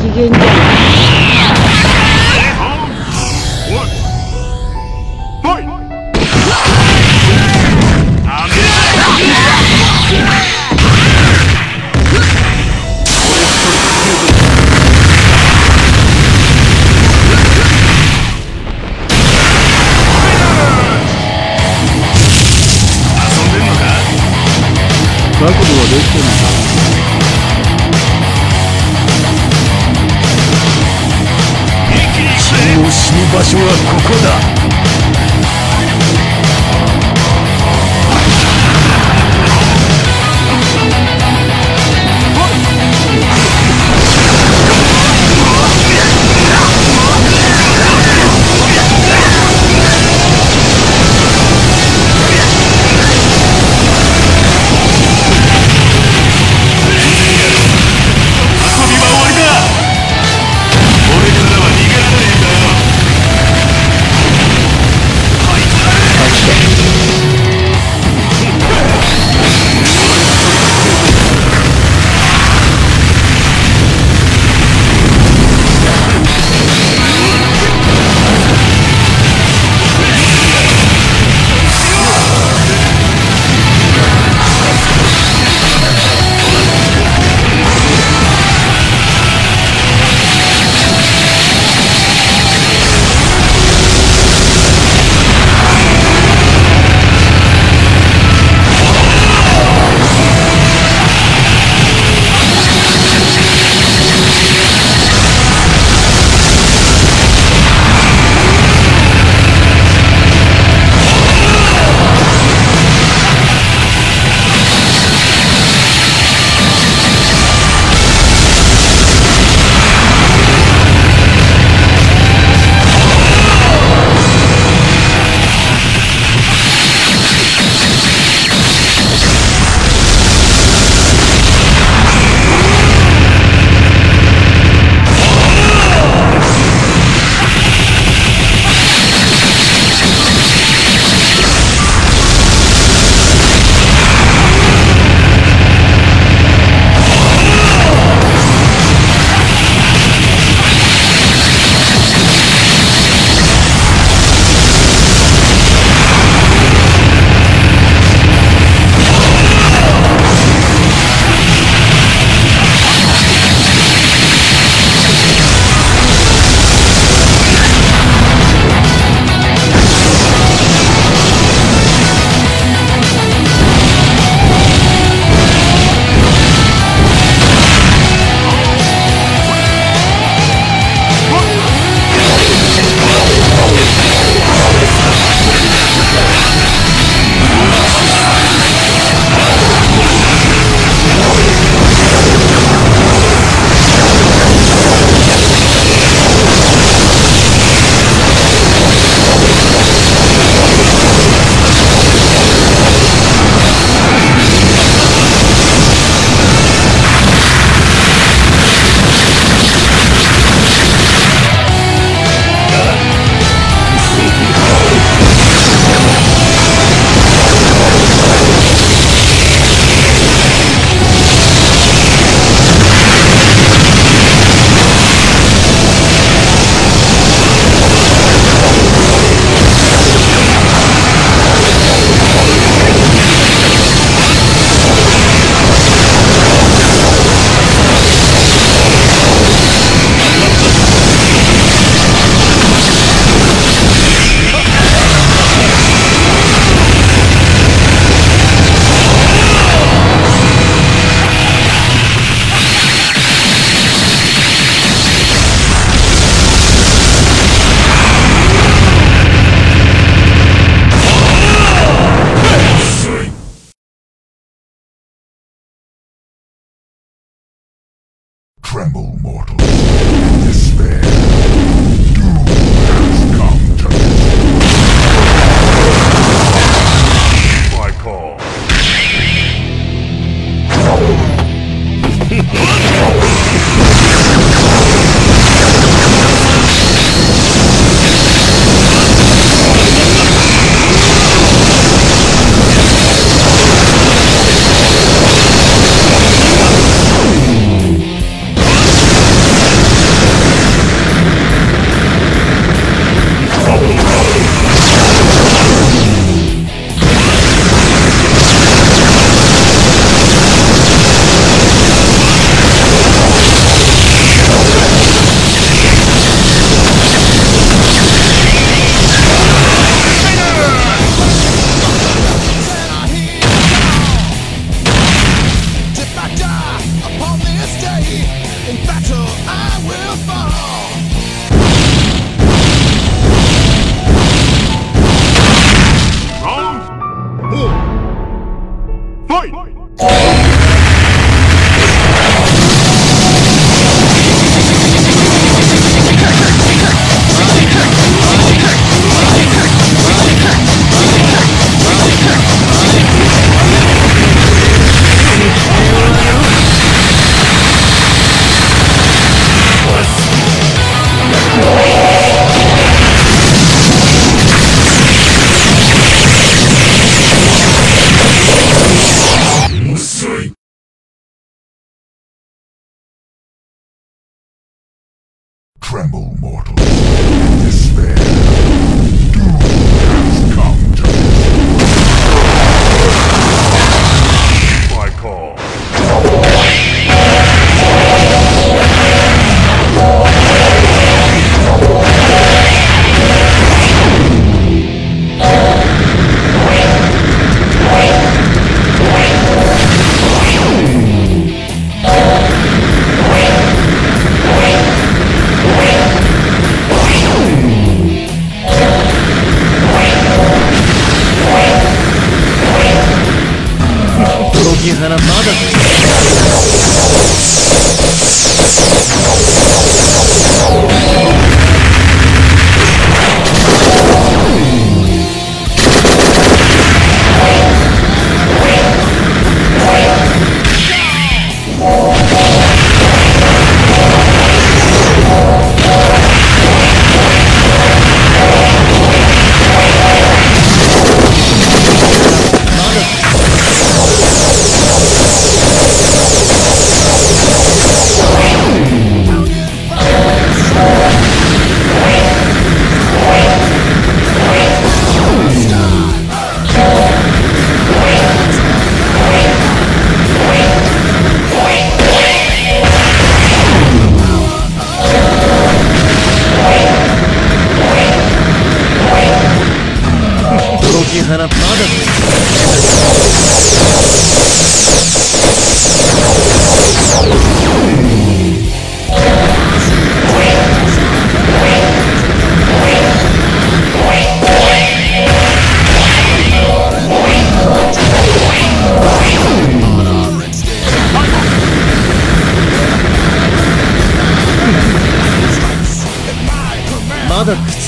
Kigen. 場所はここだ。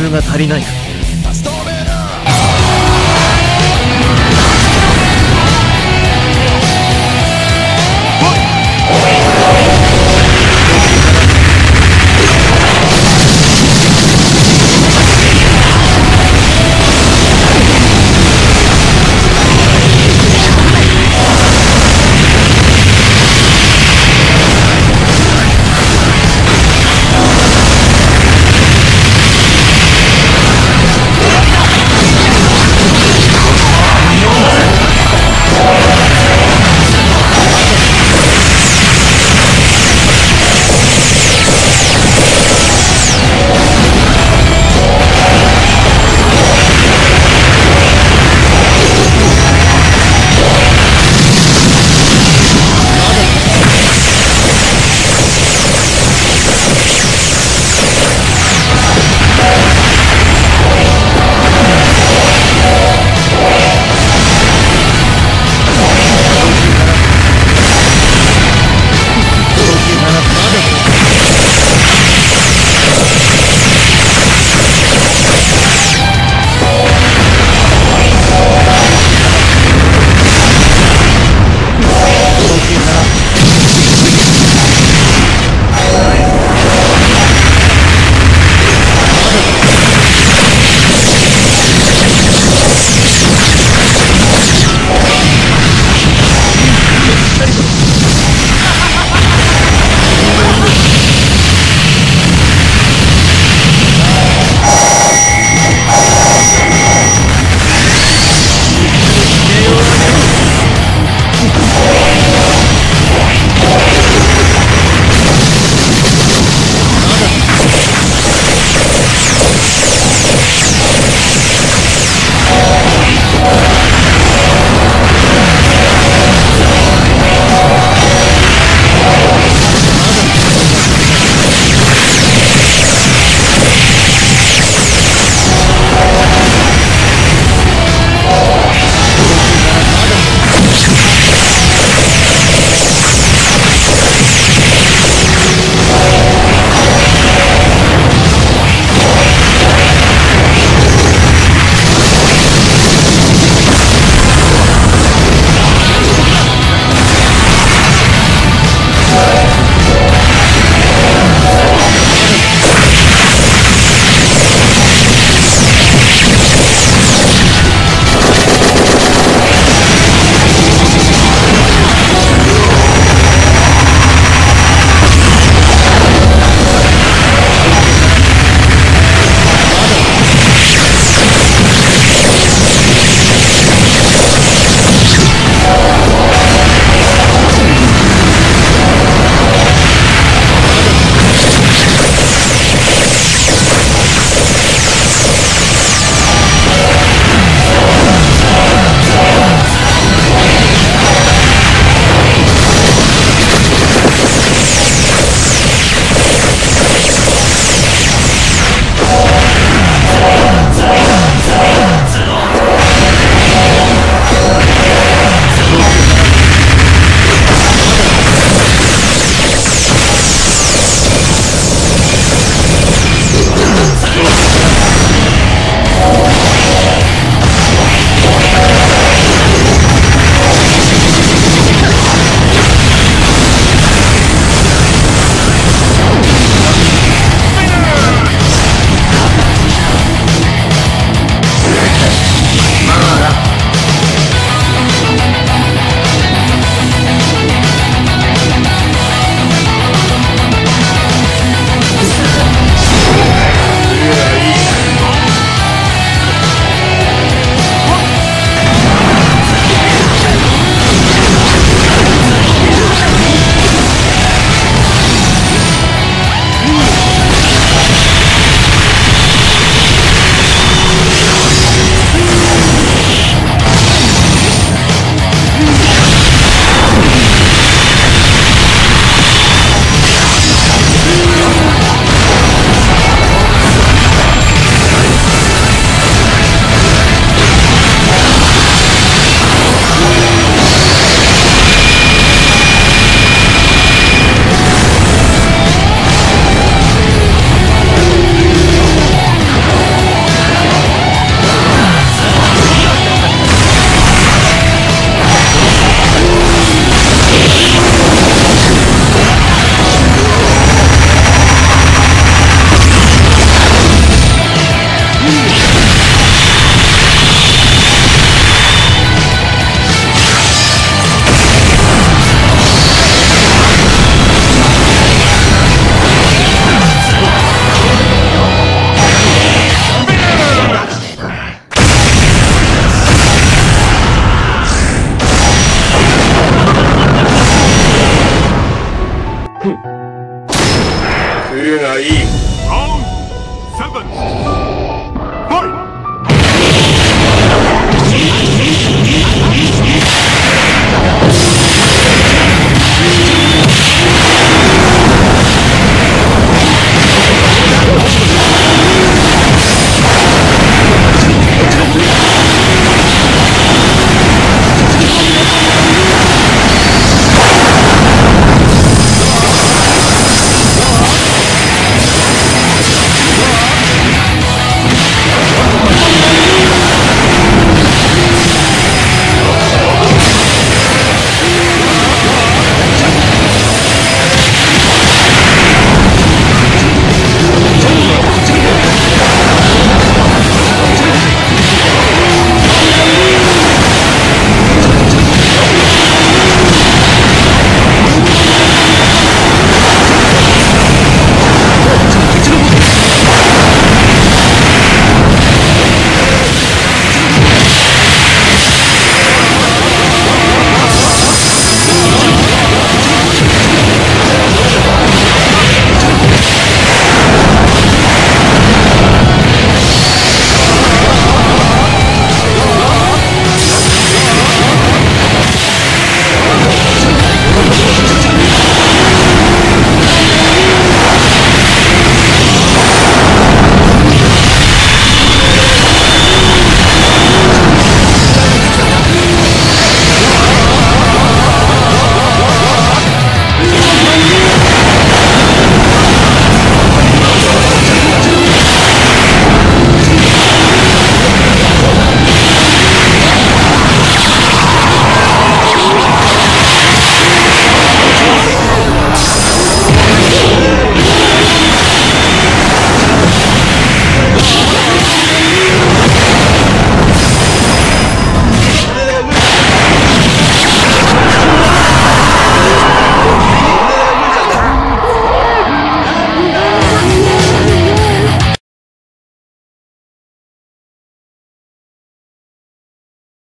数が足りない。